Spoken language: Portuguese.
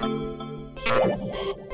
Thank